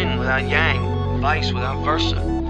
yin without yang, vice without versa.